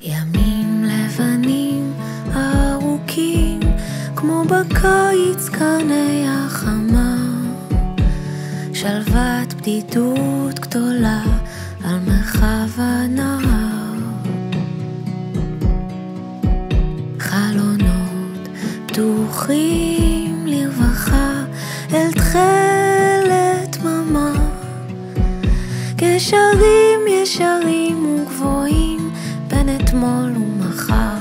ימים לבנים ארוכים, כמו בקיץ קרני החמה, שלוות בדידות גדולה על מרחב הנהר. חלונות פתוחים לרווחה אל תכלת דממה, גשרים ישרים אתמול ומחר.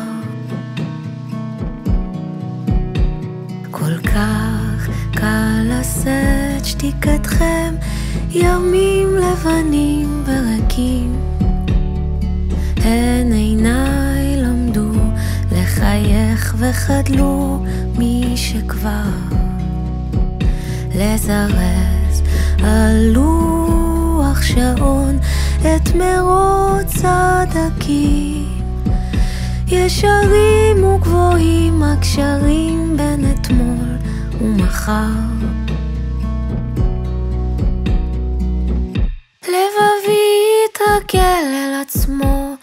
כל כך קל לשאת שתיקתכם, ימים לבנים וריקים. הן עיניי למדו לחייך וחדלו מי שכבר לזרז על לוח שעון את מרוץ הדקים. ישרים וגבוהים הקשרים בין אתמול ומחר. לבבי התרגל אל עצמו,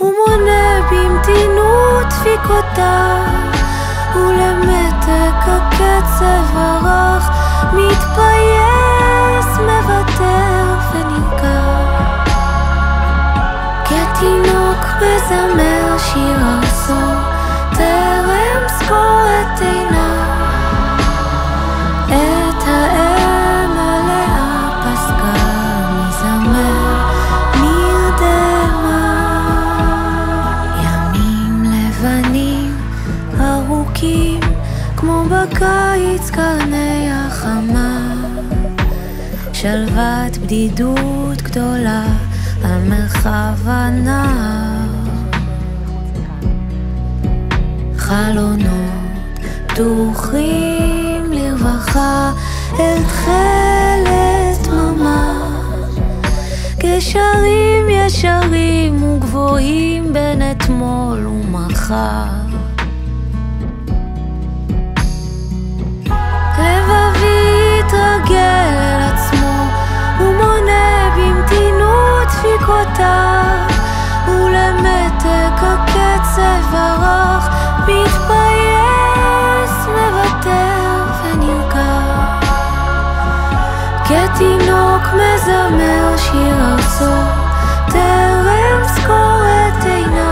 ומונה במתינות דפיקותיו, ולמתק הקצב הרך מתפייס, מוותר ונרגע. כתינוק מזמר שלוות בדידות גדולה על מרחב הנהר. חלונות פתוחים לרווחה אל תכלת דממה. גשרים ישרים וגבוהים בין אתמול ומחר. כתינוק מזמר שיר ארצו, טרם סקור את עיניו.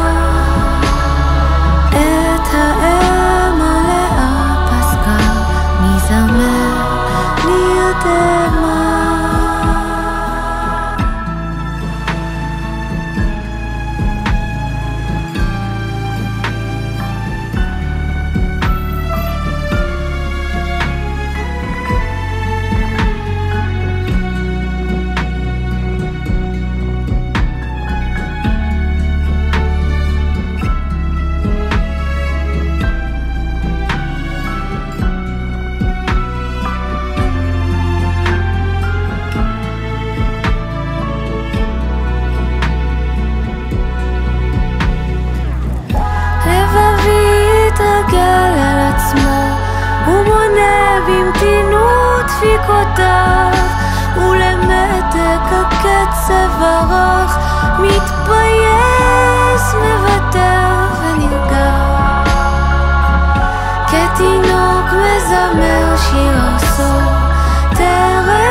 לקוטב ולמתק הקצב הרך מתפייס, מוותר ונרגע. כתינוק מזמר שיר עשור טרם